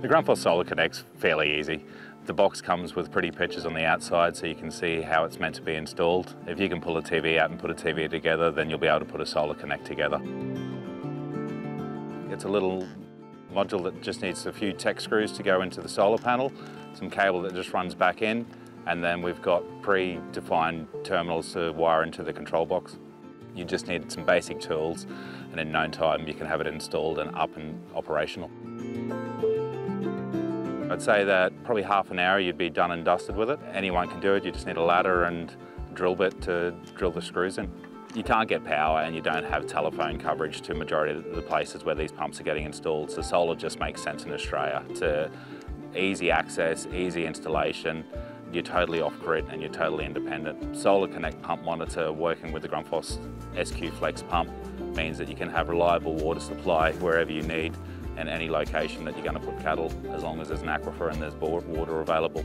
The Grundfos Solar Connect's fairly easy. The box comes with pretty pictures on the outside so you can see how it's meant to be installed. If you can pull a TV out and put a TV together, then you'll be able to put a Solar Connect together. It's a little module that just needs a few tek screws to go into the solar panel, some cable that just runs back in, and then we've got pre-defined terminals to wire into the control box. You just need some basic tools and in no time you can have it installed and up and operational. I'd say that probably half an hour you'd be done and dusted with it. Anyone can do it, you just need a ladder and drill bit to drill the screws in. You can't get power and you don't have telephone coverage to majority of the places where these pumps are getting installed, so solar just makes sense in Australia. To easy access, easy installation, you're totally off-grid and you're totally independent. Solar Connect Pump Monitor working with the Grundfos SQ Flex pump means that you can have reliable water supply wherever you need and any location that you're going to put cattle as long as there's an aquifer and there's water available.